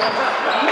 Yeah.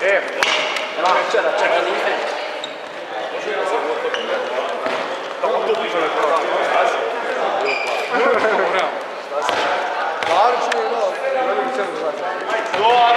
Ne, moram onim. A